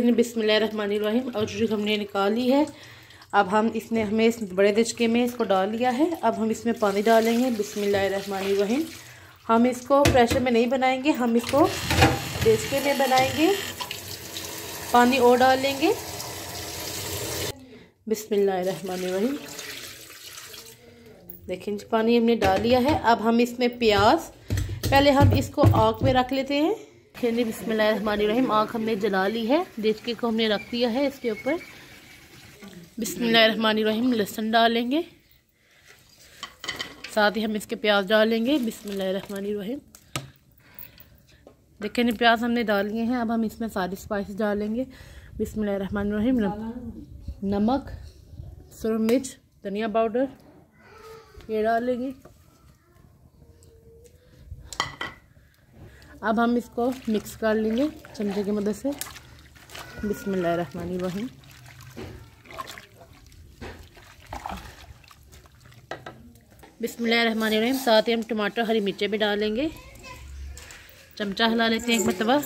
बिस्मिल्लाहिर्रहमानिर्रहीम। और जो हमने निकाली है, अब हम इसने हमें इस बड़े दचके में इसको डाल लिया है। अब हम इसमें पानी डालेंगे। बिस्मिल्लाहिर्रहमानिर्रहीम। हम इसको प्रेशर में नहीं बनाएँगे, हम इसको दचके में बनाएँगे। पानी और डाल डालेंगे। बिस्मिल्लाहिर्रहमानिर्रहीम। देखें जी, पानी हमने डाल लिया है। अब हम इसमें प्याज, पहले हम इसको आग में रख लेते हैं। खिलनी बिस्मिल्लाहिर्रहमानिर्रहीम। आँख हमने जला ली है। देचके को हमने रख दिया है इसके ऊपर। बिस्मिल्लाहिर्रहमानिर्रहीम। लहसुन डालेंगे। साथ ही हम इसके प्याज डालेंगे। बिस्मिल्लाहिर्रहमानिर्रहीम। देखें नहीं प्याज हमने डाल लिए हैं। अब हम इसमें सारी स्पाइसेस डालेंगे। बिस्मिल्लाहिर्रहमानिर्रहीम। नमक सुर मिर्च धनिया पाउडर ये डालेंगे। अब हम इसको मिक्स कर लेंगे चमचे की मदद से। बिस्मिल्लाहिर्रहमानिर्रहीम। बिस्मिल्लाहिर्रहमानिर्रहीम। साथ ही हम टमाटर, हरी मिर्चें भी डालेंगे चमचा हिला लेते हैं एक मरतबा।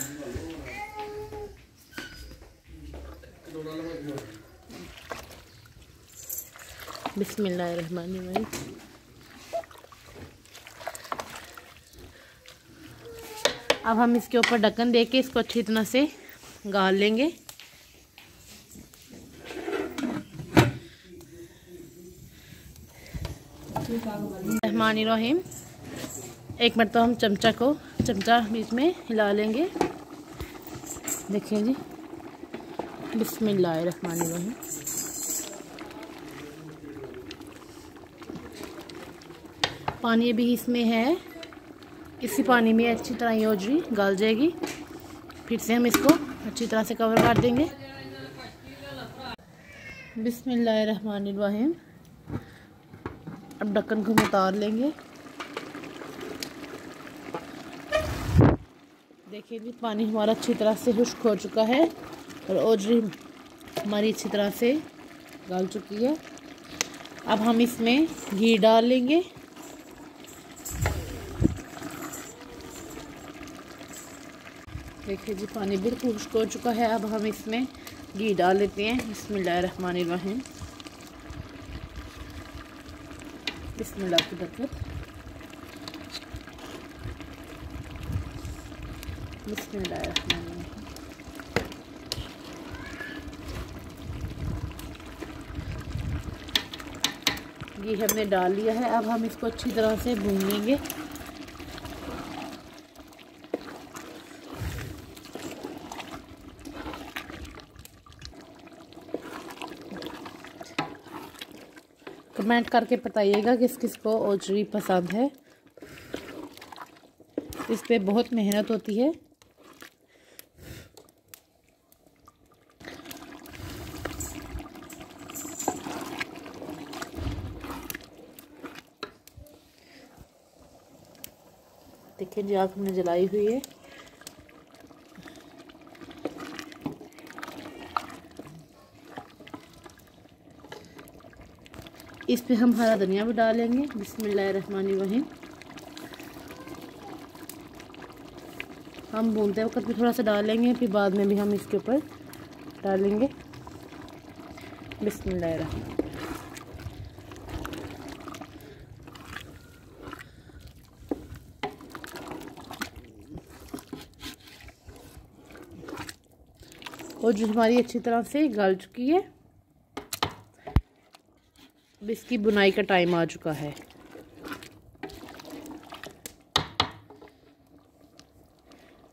बिस्मिल्लाहिर्रहमानिर्रहीम। अब हम इसके ऊपर ढक्कन दे के इसको अच्छी तरह से गाल लेंगे। रहमान रहीम एक मिनट तो हम चमचा को, चमचा बीच में हिला लेंगे। देखिए जी रहमान रहीम पानी भी इसमें है। इसी पानी में अच्छी तरह ये ओजरी गल जाएगी। फिर से हम इसको अच्छी तरह से कवर कर देंगे। बिस्मिल्लाहिर्रहमानिर्रहीम। अब ढक्कन को उतार लेंगे। देखिए जी, पानी हमारा अच्छी तरह से खुश्क हो चुका है और ओजरी हमारी अच्छी तरह से गल चुकी है। अब हम इसमें घी डाल लेंगे। देखिए जी पानी बिल्कुल खुश्क हो चुका है। अब हम इसमें घी डाल लेते हैं। बिस्मिल्लाहिर्रहमानिर्रहीम बिस्मिल्लाह की बरकत घी हमने डाल लिया है। अब हम इसको अच्छी तरह से भून लेंगे। कमेंट करके बताइएगा किस किस को ओजरी पसंद है। इस पर बहुत मेहनत होती है। देखिए जी, आग हमने जलाई हुई है। इस पे हम हरा धनिया भी डालेंगे। बिस्मिल्लाहिर्रहमानिर्रहीम। हम भूनते वक्त भी थोड़ा सा डालेंगे, फिर बाद में भी हम इसके ऊपर डालेंगे। बिस्मिल्लाहिर्रहमान और जो हमारी अच्छी तरह से गल चुकी है अब इसकी बुनाई का टाइम आ चुका है।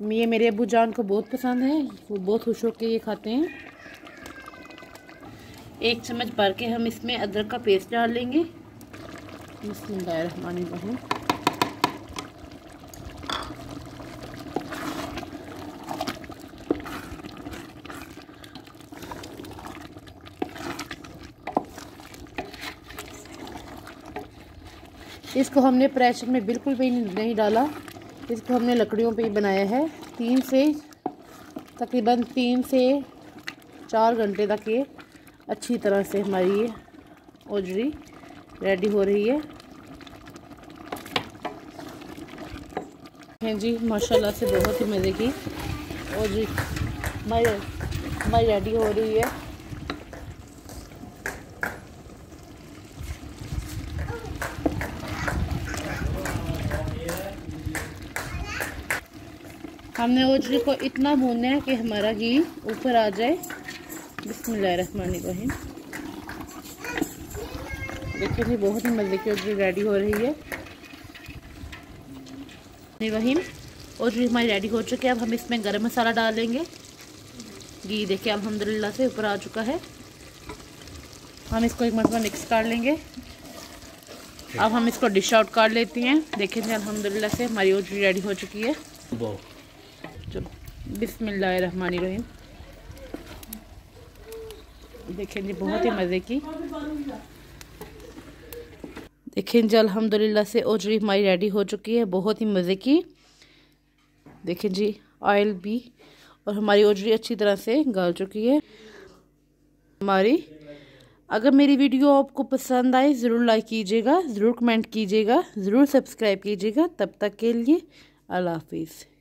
ये मेरे अबू जान को बहुत पसंद है। वो बहुत खुश होकर ये खाते हैं। एक चम्मच भर के हम इसमें अदरक का पेस्ट डाल लेंगे। बिस्मिल्लाहिर्रहमानिर्रहीम। इसको हमने प्रेशर में बिल्कुल भी नहीं डाला। इसको हमने लकड़ियों पे ही बनाया है। तीन से, तकरीबन तीन से चार घंटे तक ये अच्छी तरह से हमारी ये ओजरी रेडी हो रही है। हैं जी, माशाल्लाह से बहुत ही मज़े की ओजरी हमारे हमारी रेडी हो रही है। हमने ओजरी को इतना भूनना है कि हमारा घी ऊपर आ जाए। बिस्मिल्लाहिर्रहमानिर्रहीम देखिए जी बहुत ही मज़े की ओजरी रेडी हो रही है। वहीम ओजरी हमारी रेडी हो चुकी है। अब हम इसमें गरम मसाला डालेंगे घी देखिए अल्हम्दुलिल्लाह से ऊपर आ चुका है। हम इसको एक मरतबा मिक्स कर लेंगे। अब हम इसको डिश आउट कर लेती हैं। देखिए जी अल्हम्दुलिल्लाह से हमारी ओजरी रेडी हो चुकी है। चलो। बिस्मिल्लाहिर्रहमानिर्रहीम। देखें जी बहुत ही मज़े की। देखें जी अल्हम्दुलिल्लाह से ओजरी हमारी रेडी हो चुकी है। बहुत ही मज़े की। देखें जी ऑयल भी और हमारी ओजरी अच्छी तरह से गल चुकी है। हमारी, अगर मेरी वीडियो आपको पसंद आए, ज़रूर लाइक कीजिएगा, ज़रूर कमेंट कीजिएगा, ज़रूर सब्सक्राइब कीजिएगा। तब तक के लिए अल्लाह हाफिज़।